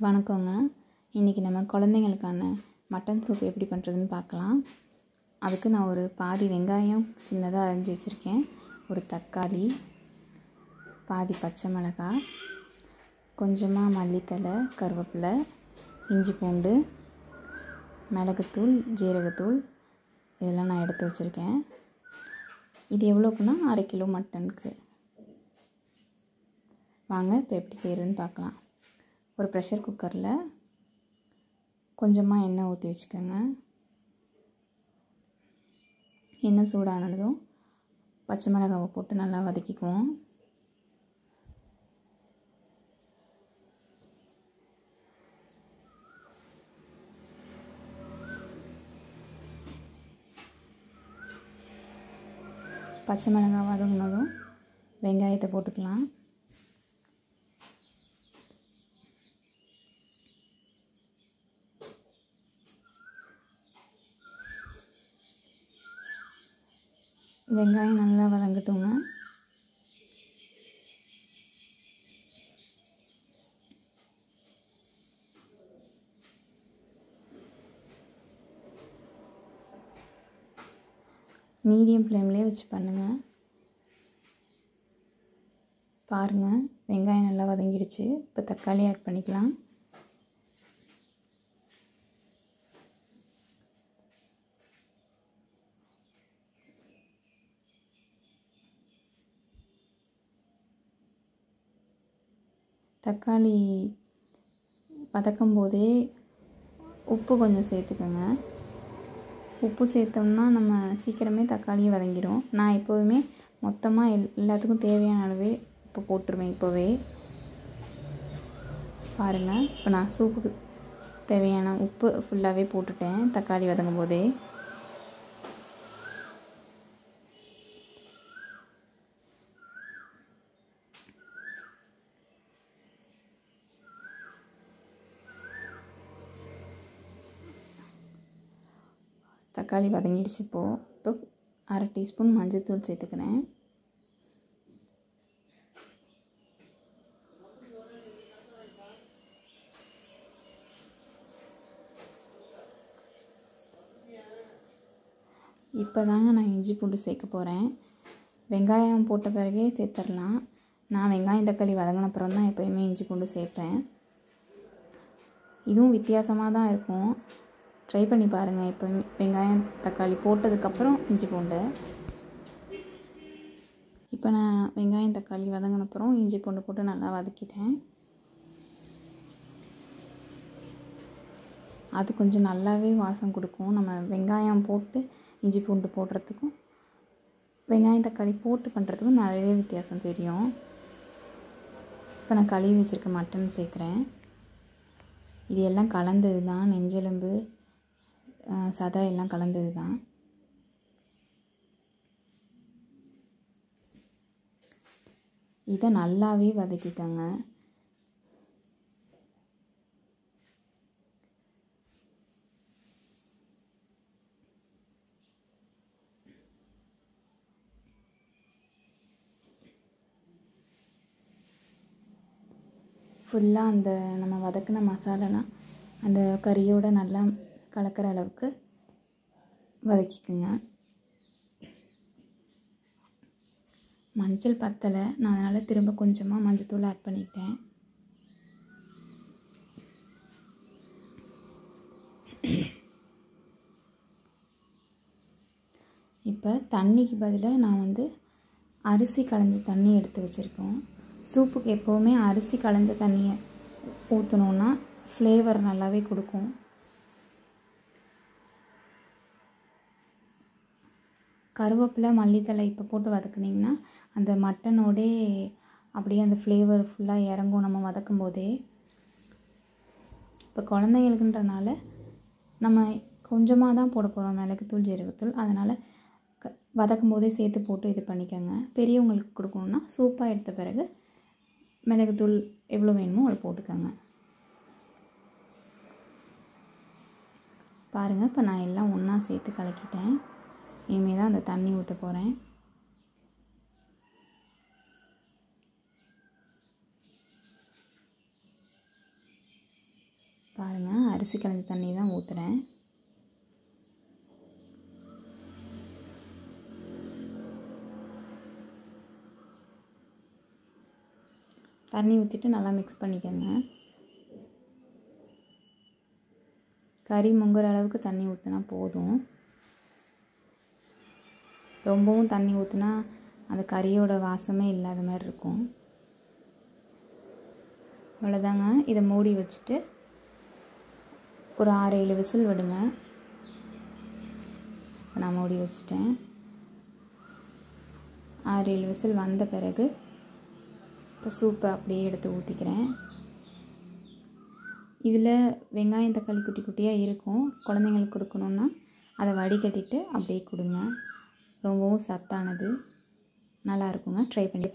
வணக்கங்க. இன்றைக்கி நம்ம குழந்தைங்களுக்கான மட்டன் சூப் எப்படி பண்ணுறதுன்னு பார்க்கலாம். அதுக்கு நான் ஒரு பாதி வெங்காயம் சின்னதாக அரிஞ்சு வச்சுருக்கேன். ஒரு தக்காளி பாதி பச்சை மிளகாய் கொஞ்சமாக மல்லித்தலை கருவேப்பிலை இஞ்சி பூண்டு மிளகுத்தூள் ஜீரகத்தூள் இதெல்லாம் நான் எடுத்து வச்சுருக்கேன். இது எவ்வளோக்குன்னா அரை கிலோ மட்டனுக்கு. வாங்க இப்போ எப்படி செய்கிறதுன்னு பார்க்கலாம். ஒரு ப்ரெஷர் குக்கரில் கொஞ்சமாக எண்ணெய் ஊற்றி வச்சுக்கோங்க. எண்ணெய் சூடானதும் பச்சை மிளகாவை போட்டு நல்லா வதக்கிக்குவோம். பச்சை மிளகாய் வதங்கினதும் வெங்காயத்தை போட்டுக்கலாம். வெங்காயம் நல்லா வதங்கட்டுங்க. மீடியம் ஃப்ளேம்லேயே வச்சு பண்ணுங்கள் பாருங்கள் வெங்காயம் நல்லா வதங்கிடுச்சு. இப்போ தக்காளி ஆட் பண்ணிக்கலாம். தக்காளி வதக்கும் போதே உப்பு கொஞ்சம் சேர்த்துக்கோங்க. உப்பு சேர்த்தோம்னா நம்ம சீக்கிரமே தக்காளியை வதங்கிடும் நான் எப்போதுமே மொத்தமாக எல் எல்லாத்துக்கும் தேவையான அளவே உப்பு போட்டுருவேன் இப்போவே. பாருங்கள் இப்போ நான் சூப்புக்கு தேவையான உப்பு ஃபுல்லாகவே போட்டுட்டேன் தக்காளி வதங்கும் போதே தக்காளி வதங்கிடுச்சு இப்போது. இப்போ அரை டீஸ்பூன் மஞ்சள்தூள் சேர்த்துக்கிறேன். இப்போ தாங்க நான் இஞ்சி பூண்டு சேர்க்க போகிறேன். வெங்காயம் போட்ட பிறகே சேர்த்துடலாம். நான் வெங்காயம் தக்காளி வதங்கின அப்புறம் தான் எப்போயுமே இஞ்சி பூண்டு சேர்ப்பேன். இதுவும் வித்தியாசமாக தான் இருக்கும். ட்ரை பண்ணி பாருங்கள் இப்போ வெங்காயம் தக்காளி போட்டதுக்கப்புறம் இஞ்சி பூண்டை. இப்போ நான் வெங்காயம் தக்காளி வதங்கினப்புறம் இஞ்சி பூண்டு போட்டு நல்லா வதக்கிட்டேன். அது கொஞ்சம் நல்லாவே வாசம் கொடுக்கும். நம்ம வெங்காயம் போட்டு இஞ்சி பூண்டு போடுறதுக்கும் வெங்காயம் தக்காளி போட்டு பண்ணுறதுக்கும் நிறையவே வித்தியாசம் தெரியும். இப்போ நான் கழுவி வச்சுருக்க மட்டன் சேர்க்குறேன். இது எல்லாம் கலந்தது தான் நெஞ்செலும்பு சதை எல்லாம் கலந்தது தான். இதை நல்லாவே வதக்கிக்கோங்க. ஃபுல்லாக அந்த நம்ம வதக்கின மசாலாலாம் அந்த கறியோடு நல்லா கலக்கிற அளவுக்கு வதக்கிக்குங்க. மஞ்சள் பத்தலை. நான் அதனால் திரும்ப கொஞ்சமாக மஞ்சத்தூள் ஆட் பண்ணிட்டேன். இப்போ தண்ணிக்கு பதிலாக நான் வந்து அரிசி களைஞ்ச தண்ணி எடுத்து வச்சுருக்கோம். சூப்புக்கு எப்போவுமே அரிசி களைஞ்ச தண்ணியை ஊற்றணுன்னா ஃப்ளேவர் நல்லாவே கொடுக்கும். கருவேப்பிலை மல்லித்தலை இப்போ போட்டு வதக்குனிங்கன்னா அந்த மட்டனோடே அப்படியே அந்த ஃப்ளேவர் ஃபுல்லாக இறங்கும் நம்ம வதக்கும் போதே. இப்போ குழந்தைங்களுக்குன்றனால நம்ம கொஞ்சமாக தான் போட போகிறோம் மிளகுத்தூள் ஜீரகத்தூள். அதனால் க வதக்கும் போதே சேர்த்து போட்டு இது பண்ணிக்கோங்க. பெரியவங்களுக்கு கொடுக்கணுன்னா சூப்பாக எடுத்த பிறகு மிளகுத்தூள் எவ்வளோ வேணுமோ அதை போட்டுக்கோங்க. பாருங்கள் இப்போ நான் எல்லாம் ஒன்றா சேர்த்து கலக்கிட்டேன். இனிமேல் தான் அந்த தண்ணி ஊற்ற போகிறேன் பாருங்கள் அரிசி கலந்த தண்ணி தான் ஊற்றுறேன் தண்ணி ஊற்றிட்டு நல்லா மிக்ஸ் பண்ணிக்கோங்க. கறி முங்குற அளவுக்கு தண்ணி ஊற்றினா போதும். ரொம்பவும் தண்ணி ஊற்றினா அந்த கறியோட வாசமே இல்லாத மாதிரி இருக்கும். அவ்வளோதாங்க இதை மூடி வச்சுட்டு ஒரு ஆறு ஏழு விசில் விடுங்க. நான் மூடி வச்சிட்டேன். ஆறு ஏழு விசில் வந்த பிறகு இப்போ சூப்பை அப்படியே எடுத்து ஊற்றிக்கிறேன் இதில் வெங்காயம் தக்காளி குட்டி குட்டியாக இருக்கும். குழந்தைங்களுக்கு கொடுக்கணுன்னா அதை வடிகட்டிட்டு அப்படியே கொடுங்க. ரொம்பவும் சத்தானது. நல்லா இருக்குங்க ட்ரை பண்ணி